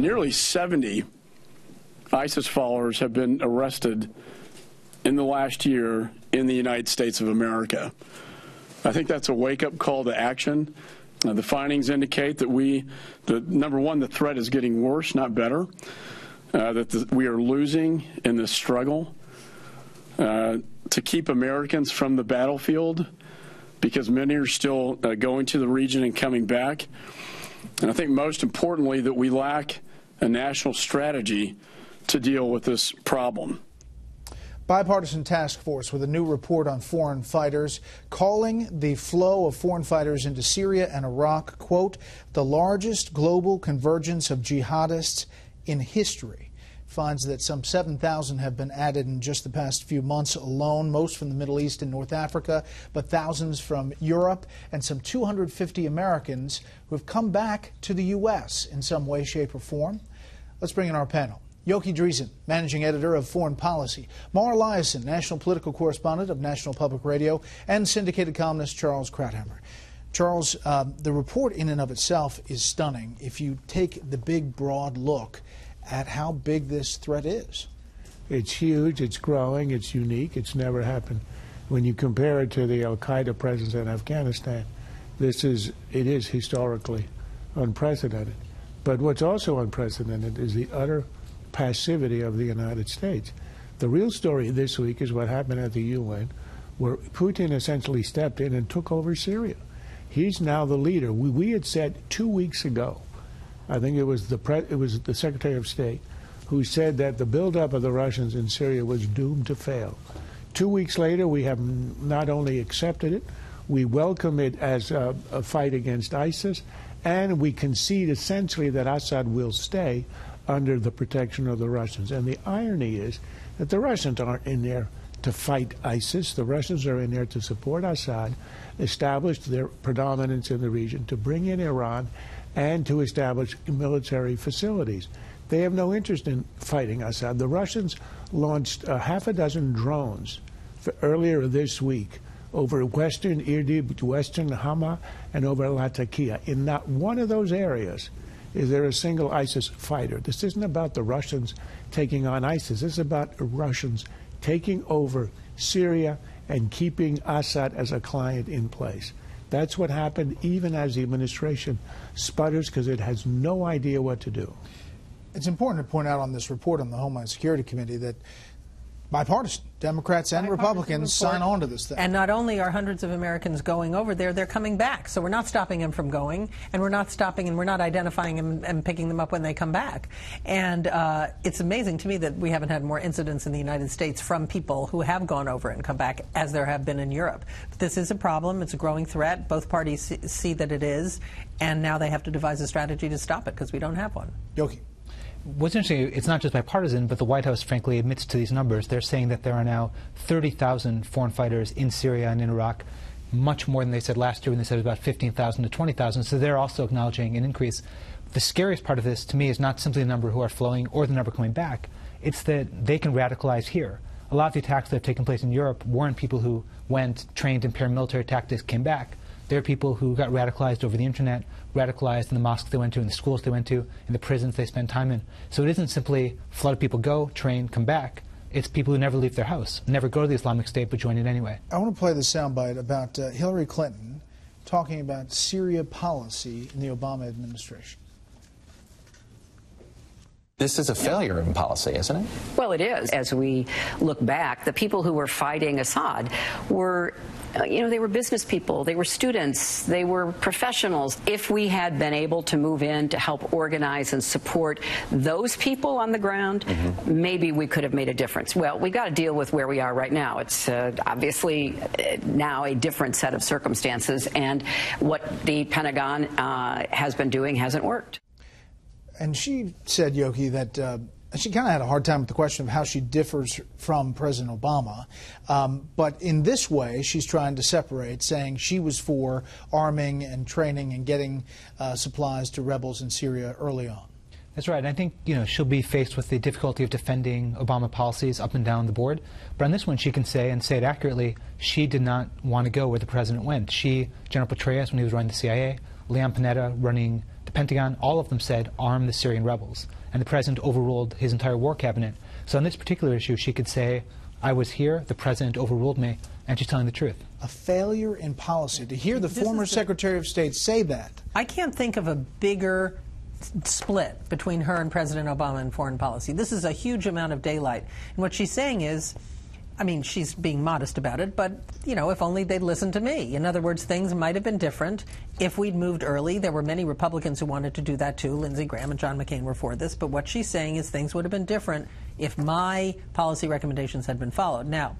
nearly 70 ISIS followers have been arrested in the last year in the United States of America. I think that's a wake up call to action. The findings indicate that we, the, number one, the threat is getting worse, not better. Uh, that the, we are losing in this struggle uh, to keep Americans from the battlefield because many are still uh, going to the region and coming back. And I think most importantly, that we lack a national strategy to deal with this problem. Bipartisan task force with a new report on foreign fighters, calling the flow of foreign fighters into Syria and Iraq, quote, the largest global convergence of jihadists in history. Finds that some 7,000 have been added in just the past few months alone, most from the Middle East and North Africa, but thousands from Europe, and some 250 Americans who have come back to the U.S. in some way, shape, or form. Let's bring in our panel. Yochi Dreazen, managing editor of Foreign Policy, Mara Liasson, national political correspondent of National Public Radio, and syndicated columnist Charles Krauthammer. Charles, uh, the report in and of itself is stunning if you take the big, broad look at how big this threat is. It's huge, it's growing, it's unique, it's never happened. When you compare it to the Al Qaeda presence in Afghanistan, this is, it is historically unprecedented. But what's also unprecedented is the utter passivity of the United States. The real story this week is what happened at the UN, where Putin essentially stepped in and took over Syria. He's now the leader. We, we had said two weeks ago, I think it was the it was the Secretary of State, who said that the buildup of the Russians in Syria was doomed to fail. Two weeks later, we have not only accepted it, we welcome it as a, a fight against ISIS, and we concede essentially that Assad will stay under the protection of the Russians. And the irony is that the Russians aren't in there to fight ISIS. The Russians are in there to support Assad, establish their predominance in the region, to bring in Iran, and to establish military facilities. They have no interest in fighting Assad. The Russians launched a half a dozen drones earlier this week over western Idlib, western Hama, and over Latakia. In not one of those areas is there a single ISIS fighter. This isn't about the Russians taking on ISIS. This is about the Russians taking over Syria and keeping Assad as a client in place. That's what happened even as the administration sputters because it has no idea what to do. It's important to point out on this report on the Homeland Security Committee that bipartisan. Democrats and bipartisan Republicans report. sign on to this thing. And not only are hundreds of Americans going over there, they're coming back. So we're not stopping them from going, and we're not stopping and we're not identifying them and picking them up when they come back. And uh, it's amazing to me that we haven't had more incidents in the United States from people who have gone over and come back as there have been in Europe. But this is a problem. It's a growing threat. Both parties see, that it is, and now they have to devise a strategy to stop it because we don't have one. Yochi what's interesting, it's not just bipartisan, but the White House, frankly, admits to these numbers. They're saying that there are now 30,000 foreign fighters in Syria and in Iraq, much more than they said last year when they said it was about 15,000 to 20,000. So they're also acknowledging an increase. The scariest part of this, to me, is not simply the number who are flowing or the number coming back. It's that they can radicalize here. A lot of the attacks that have taken place in Europe weren't people who went, trained in paramilitary tactics, came back. They're people who got radicalized over the internet, radicalized in the mosques they went to, in the schools they went to, in the prisons they spend time in. So it isn't simply a flood of people go, train, come back. It's people who never leave their house, never go to the Islamic State, but join it anyway. I want to play the soundbite about uh, Hillary Clinton talking about Syria policy in the Obama administration. This is a failure in policy, isn't it? Well, it is. As we look back, the people who were fighting Assad were you know, they were business people, they were students, they were professionals. If we had been able to move in to help organize and support those people on the ground, mm -hmm. maybe we could have made a difference. Well, we got to deal with where we are right now. It's uh, obviously uh, now a different set of circumstances, and what the Pentagon uh, has been doing hasn't worked. And she said, Yochi, that uh, she kind of had a hard time with the question of how she differs from President Obama. Um, but in this way, she's trying to separate, saying she was for arming and training and getting uh, supplies to rebels in Syria early on. That's right. And I think you know she'll be faced with the difficulty of defending Obama policies up and down the board. But on this one, she can say and say it accurately. She did not want to go where the president went. She, General Petraeus, when he was running the CIA, Leon Panetta running Pentagon, all of them said arm the Syrian rebels. And the president overruled his entire war cabinet. So on this particular issue, she could say, I was here, the president overruled me, and she's telling the truth. A failure in policy. To hear the This former the- Secretary of State say that. I can't think of a bigger split between her and President Obama in foreign policy. This is a huge amount of daylight. And what she's saying is, I mean, she's being modest about it, but, you know, if only they'd listened to me. In other words, things might have been different if we'd moved early. There were many Republicans who wanted to do that too. Lindsey Graham and John McCain were for this. But what she's saying is things would have been different if my policy recommendations had been followed. Now,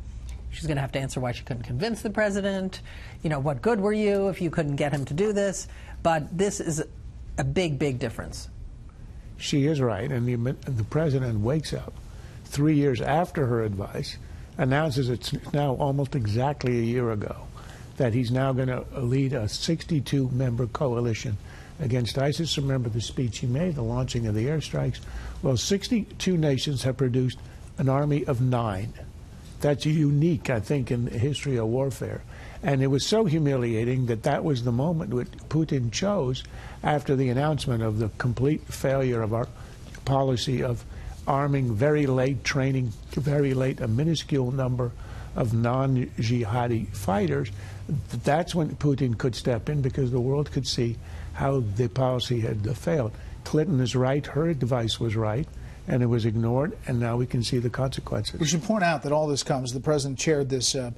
She's going to have to answer why she couldn't convince the president. You know, what good were you if you couldn't get him to do this? But this is a big, big difference. She is right, and the, the president wakes up three years after her advice, announces it's now almost exactly a year ago that he's now going to lead a 62 member coalition against ISIS. Remember the speech he made, the launching of the airstrikes? Well, 62 nations have produced an army of nine. That's unique, I think, in the history of warfare. And it was so humiliating that that was the moment which Putin chose after the announcement of the complete failure of our policy of arming very late, training very late a minuscule number of non jihadi fighters. That's when Putin could step in because the world could see how the policy had failed. Clinton is right, her advice was right, and it was ignored, and now we can see the consequences. We should point out that all this comes. The president chaired this. Uh,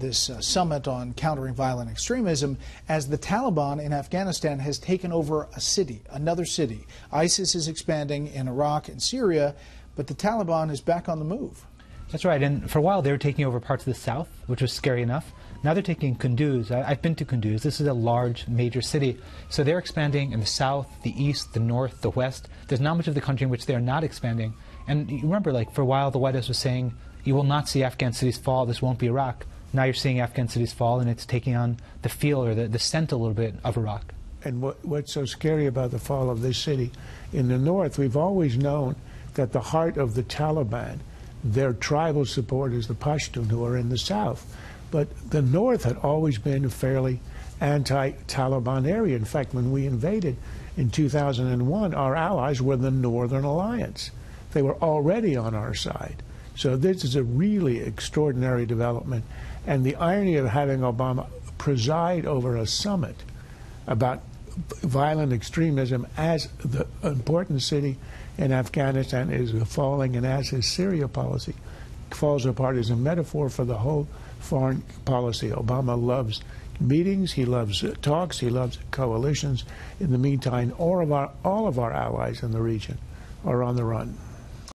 this uh, summit on countering violent extremism as the Taliban in Afghanistan has taken over a city, another city. ISIS is expanding in Iraq and Syria, but the Taliban is back on the move. That's right. And for a while, they were taking over parts of the south, which was scary enough. Now they're taking Kunduz. I, I've been to Kunduz. This is a large, major city. So they're expanding in the south, the east, the north, the west. There's not much of the country in which they are not expanding. And you remember, like, for a while, the White House was saying, you will not see Afghan cities fall. This won't be Iraq. Now you're seeing Afghan cities fall, and it's taking on the feel or the, the scent a little bit of Iraq. And what, what's so scary about the fall of this city in the north, we've always known that the heart of the Taliban, their tribal supporters, the Pashtun, who are in the south. But the north had always been a fairly anti Taliban area. In fact, when we invaded in 2001, our allies were the Northern Alliance. They were already on our side. So this is a really extraordinary development. And the irony of having Obama preside over a summit about violent extremism as the important city in Afghanistan is falling and as his Syria policy falls apart is a metaphor for the whole foreign policy. Obama loves meetings, he loves talks, he loves coalitions. In the meantime, all of our all of our allies in the region are on the run.